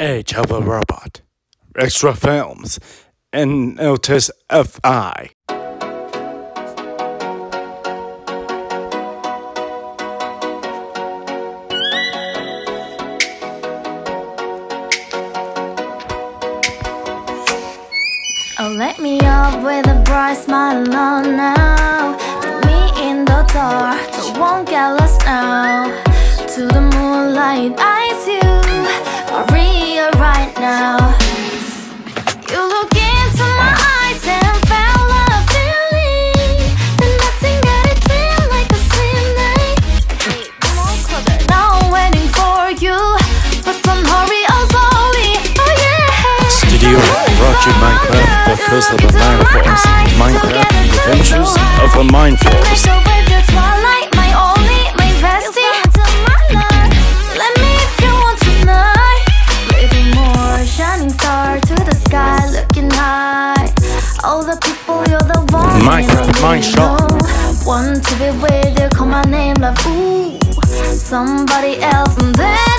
Age of a Robot, Extra Films, and Notice FI. Oh, let me up with a bright smile on now. Put me in the dark, so won't get lost now. To the moonlight, eyes you, Maria, right now. You look into my eyes and felt a feeling. The nothing that it feel like a slim night. Hey, come on, closer. Now I'm waiting for you, but don't hurry, oh. Oh yeah. Studio Minecraft, the first of the. Minecraft, adventures of a Mind Force. Minecraft, mineshot. Want to be with you, call my name like ooh, somebody else. And then